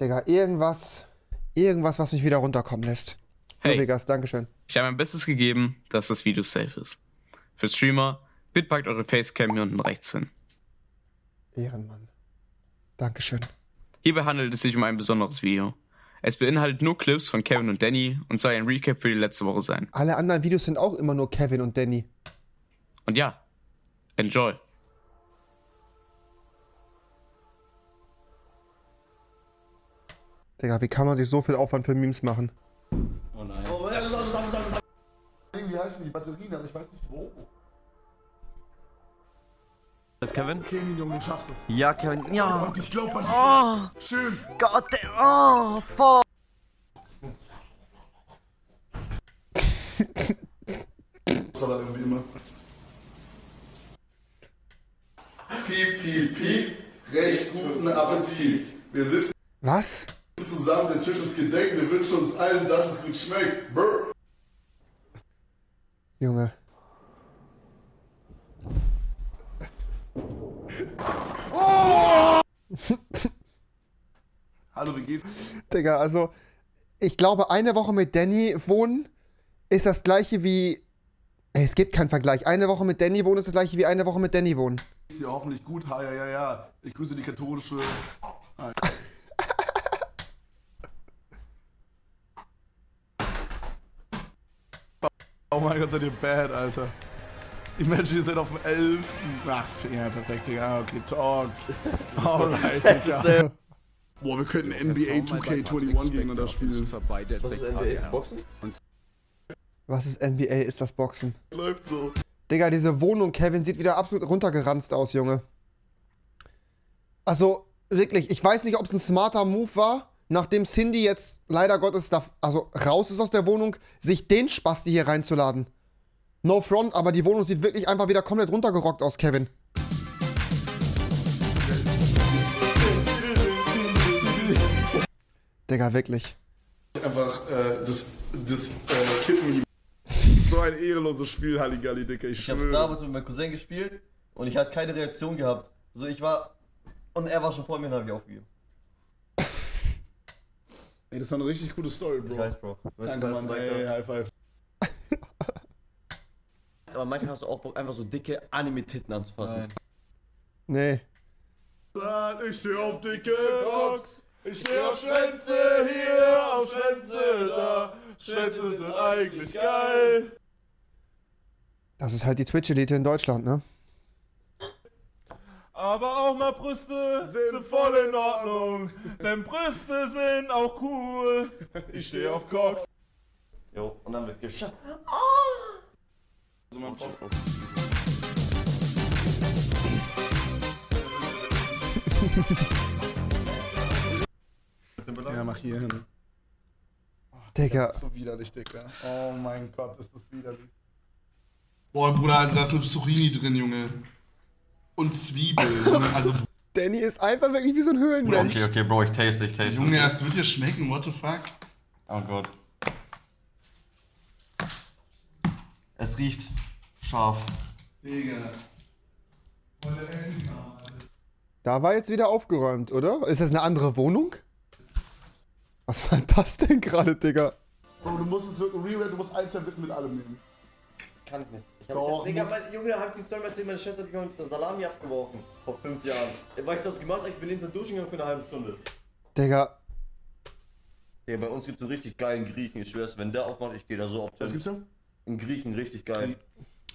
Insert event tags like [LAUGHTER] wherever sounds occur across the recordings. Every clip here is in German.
Digga, irgendwas, irgendwas, was mich wieder runterkommen lässt. Hey. Vegas, Dankeschön. Ich habe mein Bestes gegeben, dass das Video safe ist. Für Streamer, bitte packt eure Facecam hier unten rechts hin. Ehrenmann. Dankeschön. Hierbei handelt es sich um ein besonderes Video. Es beinhaltet nur Clips von Kevin und Danny und soll ein Recap für die letzte Woche sein. Alle anderen Videos sind auch immer nur Kevin und Danny. Und ja, enjoy. Digga, wie kann man sich so viel Aufwand für Memes machen? Oh nein. Irgendwie heißen die Batterien, aber ich weiß nicht wo. Das ist Kevin? Kevin, Junge, du schaffst es. Ja, Kevin. Ja. Und ich glaube an dich. Oh, Schön. Gott, der. Oh, fuck. Aber irgendwie immer. Piep, piep, piep. Recht guten Appetit. Wir sitzen Was? Zusammen, der Tisch ist gedeckt. Wir wünschen uns allen, dass es gut schmeckt. Brr. Junge. [LAUGHS] Hallo, wie geht's? Digga, also, ich glaube, eine Woche mit Danny wohnen ist das gleiche wie. Ey, es gibt keinen Vergleich. Eine Woche mit Danny wohnen ist das gleiche wie eine Woche mit Danny wohnen. Ist dir hoffentlich gut? Ha, ja, ja, ja. Ich grüße die katholische. [LAUGHS] Oh mein Gott, seid ihr bad, Alter. Imagine, ihr seid auf dem 11. Ach, ja, perfekt, Digga. Okay, talk. [LAUGHS] Alright, Digga. Boah, wir könnten NBA 2K21 gegeneinander spielen. Was ist NBA? Ist Boxen? Was ist NBA? Ist das Boxen? Läuft so. Digga, diese Wohnung, Kevin, sieht wieder absolut runtergeranzt aus, Junge. Also, wirklich, ich weiß nicht, ob es ein smarter Move war, nachdem Cindy jetzt leider Gottes da, also raus ist aus der Wohnung, sich den Spasti hier reinzuladen. No front, aber die Wohnung sieht wirklich einfach wieder komplett runtergerockt aus, Kevin. Digga, wirklich. Einfach äh, das, das äh, Kippen. So ein ehrenloses Spiel, Halligalli, Digga. Ich, Ich hab's damals mit meinem Cousin gespielt und ich hatte keine Reaktion gehabt. So, ich war. Und er war schon vor mir und hab ich aufgegeben. Ey, das war eine richtig gute Story, Bro. Ich weiß, Bro. Wenn Danke, Mann. Ey, High Five. Aber manchmal hast du auch Bock, einfach so dicke Anime-Titten anzufassen. Nee. Ich steh auf dicke Box. Ich steh auf Schwänze hier, auf Schwänze da. Schwänze sind eigentlich geil. Das ist halt die Twitch-Elite in Deutschland, ne? Aber auch mal Brüste sind voll in Ordnung, denn Brüste sind auch cool. Ich stehe auf Cox. Jo, und dann wird geschafft. Also man braucht Ja, mach hier hin. Digga. Das ist so widerlich, Digga. Oh mein Gott, ist das widerlich. Boah, Bruder, also da ist eine Zucchini drin, Junge. Und Zwiebeln. Also, Danny ist einfach wirklich wie so ein Höhlenmensch. Okay, okay, Bro, ich taste, ich taste. Junge, es wird dir schmecken, what the fuck? Oh Gott. Es riecht scharf. Digga. Da war jetzt wieder aufgeräumt, oder? Ist das eine andere Wohnung? Was war das denn gerade, Digga? Bro, du musst es wirklich real, du musst ein, zwei Wissen mit allem nehmen. Kann ich nicht. Doch, Digga, muss- mein Junge, hab die Story erzählt, meine Schwester hat mich mit Salami abgeworfen. Vor fünf Jahren. Weißt du, was ich gemacht habe? Ich bin instant duschen gegangen für eine halbe Stunde. Digga, Ja, bei uns gibt's einen richtig geilen Griechen, ich schwör's. Wenn der aufmacht, ich gehe da so oft Was hin. gibt's da? Einen Griechen, richtig geil.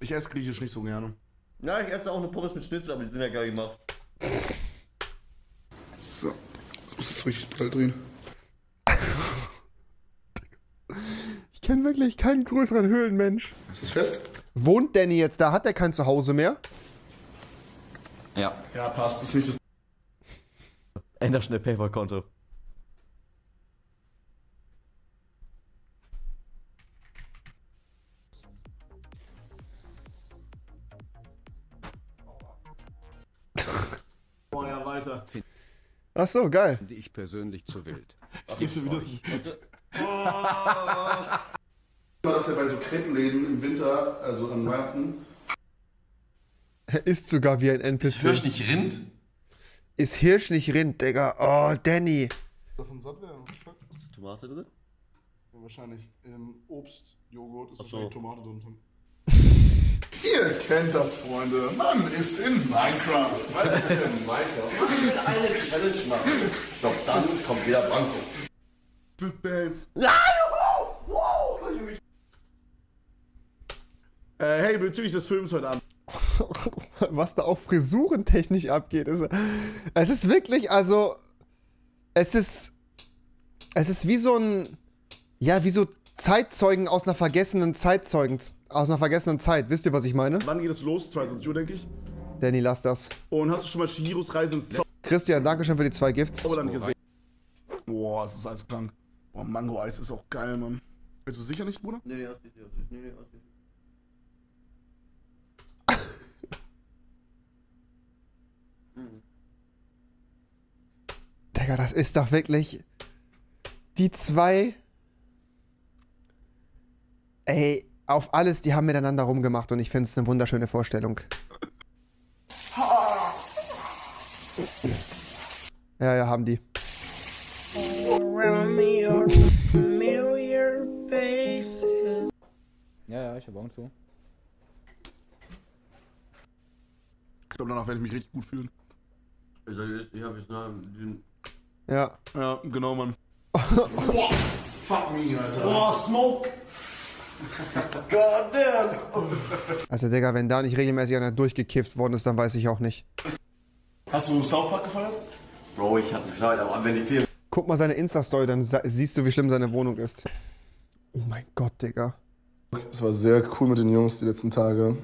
Ich esse Griechisch nicht so gerne. Ja, ich esse auch eine Pommes mit Schnitzel, aber die sind ja geil gemacht. So. Jetzt musst du es richtig doll drehen. ich kenne wirklich keinen größeren Höhlenmensch. Ist das fest? Wohnt Danny jetzt da? Hat er kein Zuhause mehr? Ja. Ja, passt. Ist nicht das. Änder schnell PayPal-Konto. Boah, ja, weiter. Ach so, geil. finde ich persönlich zu wild. Ich sehe schon, wie das. War das ja bei so Kreppenläden im Winter, also an Weihnachten. Er ist sogar wie ein NPC. Ist Hirsch nicht Rind? Ist Hirsch nicht Rind, Digga. Oh, Danny. Davon satt werden. Tomate drin? Ja, wahrscheinlich. Im Obstjoghurt ist Ach so. wahrscheinlich Tomate drin. Ihr kennt das, Freunde. Man ist in Minecraft. Man ist in Minecraft. Ich will eine Challenge machen. Doch dann kommt wieder Banco. Mit Bands. Äh, hey, bezüglich des Films heute Abend. [LAUGHS] Was da auch frisurentechnisch abgeht. Ist, es ist wirklich, also. Es ist. Es ist wie so ein. Ja, wie so Zeitzeugen aus einer vergessenen Zeitzeugen. Aus einer vergessenen Zeit. Wisst ihr, was ich meine? Wann geht es los? 2000 Uhr, denke ich. Danny, lass das. Und hast du schon mal Shihiros Reise ins Christian, danke schön für die zwei Gifts. Zauberland gesehen? Boah, es ist alles krank. Boah, Mango-Eis ist auch geil, Mann. Bist du sicher nicht, Bruder? Nee, nee, aussieht, aussieht, nee, nee, Digga, das ist doch wirklich. Die zwei. Ey, auf alles, die haben miteinander rumgemacht und ich finde es eine wunderschöne Vorstellung. Ja, ja, haben die. Ja, ja, ich habe Augen zu. Ich glaube, danach werde ich mich richtig gut fühlen. Ich ich, ich hab jetzt nach diesen. Ja. Ja, genau, Mann. Fuck me, Alter. Oh, Smoke! God damn! Also, Digga, wenn da nicht regelmäßig einer durchgekifft worden ist, dann weiß ich auch nicht. Hast du South Park gefeiert? Bro, ich hatte klar, aber wenn die Filme Guck mal seine Insta-Story, dann siehst du, wie schlimm seine Wohnung ist. Oh mein Gott, Digga. Es war sehr cool mit den Jungs die letzten Tage.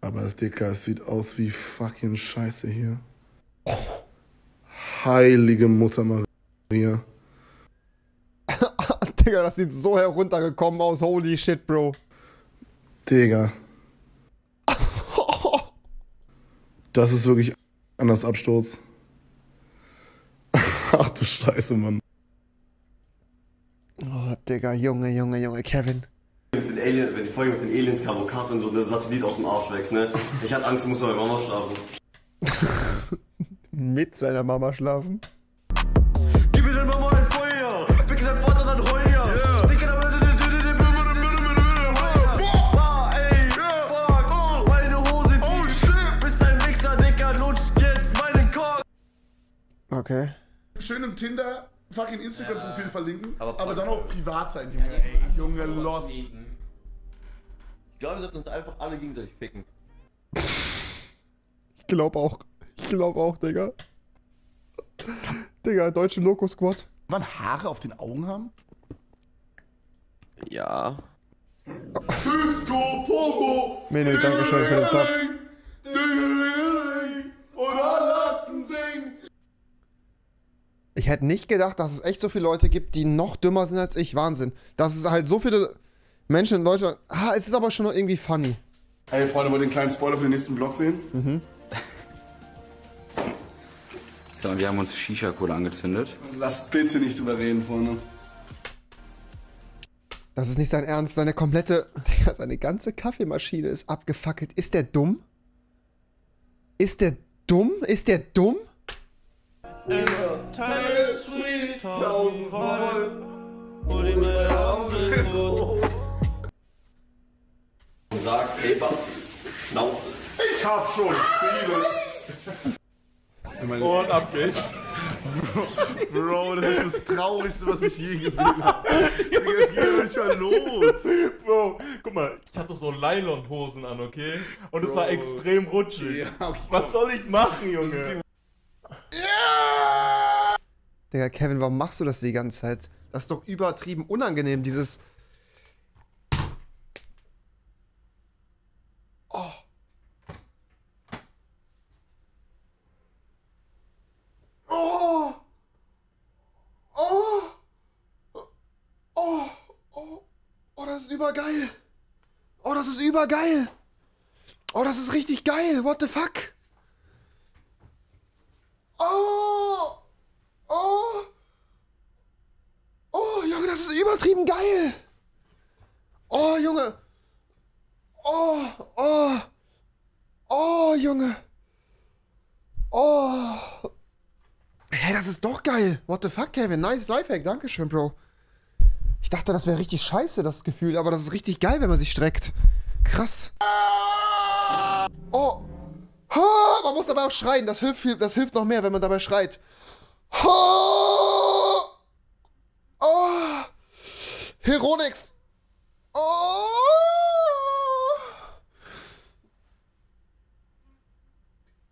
Aber Dicker, es sieht aus wie fucking Scheiße hier. Heilige Mutter Maria. [LAUGHS] Digga, das sieht so heruntergekommen aus. Holy shit, Bro. Digga. [LAUGHS] Das ist wirklich anders Absturz. [LAUGHS] Ach du Scheiße, Mann. Oh, Digga, Junge, Junge, Junge, Kevin. Mit den Aliens, wenn die Folge mit den Aliens kam, wo Cartman so der Satellit aus dem Arsch wächst, ne? Ich hatte Angst, ich muss bei Mama schlafen. Mit seiner Mama schlafen. Gib mir den Mama ein Feuer! Fick dein Vater dann heuer! Jetzt meinen Kork! Okay. Schön im Tinder fucking Instagram-Profil verlinken, aber aber, dann auf privat sein, Junge. Ey, Junge, lost. Ich glaube, wir sollten uns einfach alle gegenseitig ficken. Ich glaub auch. Ich glaub auch, Digga. Digga, deutsche Loco-Squad. Man Haare auf den Augen haben? Ja. Disco, Pogo, Mene, danke schön für den Sub. Ich hätte nicht gedacht, dass es echt so viele Leute gibt, die noch dümmer sind als ich. Wahnsinn. Dass es halt so viele Menschen in Deutschland. Ah, es ist aber schon noch irgendwie funny. Ey, Freunde, wollt ihr den kleinen Spoiler für den nächsten Vlog sehen? [LAUGHS] So, wir haben uns Shisha-Kohle angezündet. Lasst bitte nicht drüber reden, Freunde. Das ist nicht sein Ernst. Seine komplette. [LAUGHS] Digga, seine ganze Kaffeemaschine ist abgefackelt. Ist der dumm? Ist der dumm? Ist der dumm? Und sagt, ey Basti, Schnauze. Ich hab schon. Und ab geht's. Bro, das ist das Traurigste, was ich je gesehen habe. Digga, es geht mal los. Bro, guck mal, ich hatte so Nylon-Hosen an, okay? Und es war extrem rutschig. Ja, okay. Was soll ich machen, Junge? Digga, Kevin, warum machst du das die ganze Zeit? Das ist doch übertrieben unangenehm, dieses. Oh. Oh. Oh. Oh. Oh. Oh, das ist übergeil. Oh, das ist übergeil. Oh, das ist richtig geil. What the fuck? Oh. Oh! Oh, Junge, das ist übertrieben geil! Oh, Junge! Oh, oh! Oh, Junge! Oh! Hä, das ist doch geil. What the fuck, Kevin? Nice Lifehack. Dankeschön, Bro. Ich dachte, das wäre richtig scheiße, das Gefühl, aber das ist richtig geil, wenn man sich streckt. Krass. Oh. Ha, man muss dabei auch schreien. Das hilft, viel, das hilft noch mehr, wenn man dabei schreit. Ha. Oh. Heronix. Oh.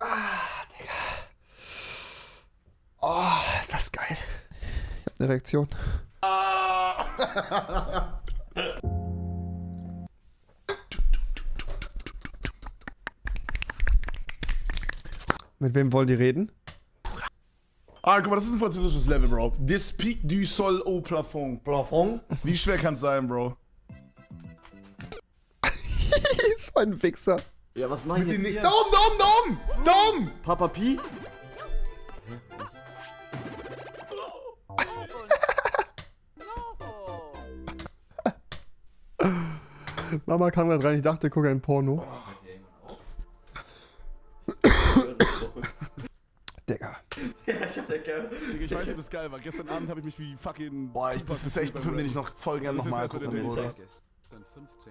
Ah, Digga. Oh, ist das geil. Ich hab eine Reaktion. [LAUGHS] Mit wem wollen die reden? Ah, guck mal, das ist ein französisches Level, Bro. Des pique du sol au plafond. Plafond? Wie schwer kann's sein, Bro? [LAUGHS] so ein Wichser. Ja, was mach ich jetzt hier? Dom, Dom, Dom! Dom! Papa Pi? Mama kam gerade rein, ich dachte, guck ein Porno. Digga. Digga, ich weiß nicht, ob das geil war. Gestern Abend habe ich mich wie fucking. Boah, ich, das ist echt ein Film, den ich noch voll gerne nochmal gucken würde.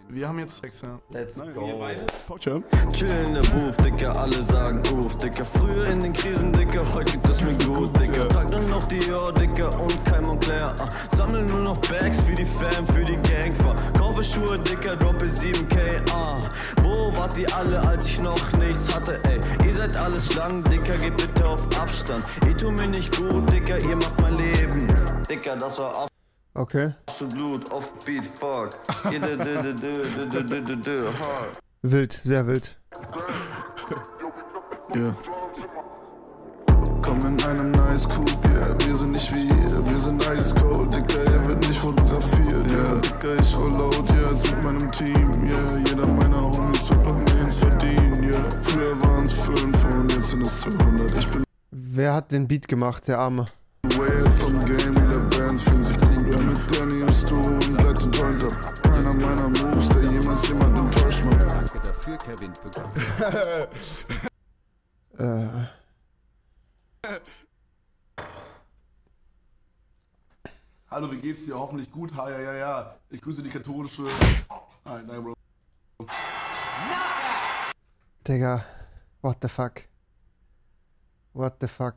Wir haben jetzt Sex, ja. Let's go. Poacher. Chill in der Booth, Dicker, alle sagen Uff, Dicker. Früher in den Krisen, Dicker, heute geht es mir gut, Dicker. Trag nur noch Dior, Dicker, und kein Montclair. Ah. Sammel nur noch Bags für die Fam, für die Gang. Kaufe Schuhe, Dicker, droppe 7K, ah. Wo wart ihr alle, als ich noch nichts hatte, ey? Ihr seid alles Schlangen, Dicker, geht bitte auf Abstand. Ihr tut mir nicht gut, Dicker, ihr macht mein Leben. Dicker, das war Okay. absolut off beat, fuck. Ihr dö, dö, dö, Komm in einem nice Coupe, yeah. Wir sind nicht wie ihr, wir sind ice cold, Dicker, ihr wird nicht fotografiert, yeah. Dicker, ich roll out jetzt mit meinem Team, yeah. Jeder meiner Homies wird bei mir ins Verdienen, yeah. Früher waren's 5 und jetzt sind es 200. Ich bin Wer hat den Beat gemacht, der Arme? weird vom Game, der Bands fühlen sich gut. Mit Danny im Stuhl und bleibt Joint ab. Keiner meiner Moves, der jemals jemand enttäuscht, man. Danke dafür, Kevin. [LAUGHS] Hallo, wie geht's dir? Hoffentlich gut. Ha, ja, ja, ja. Ich grüße die katholische. Nein, nein, Bro. Digga. What the fuck? What the fuck?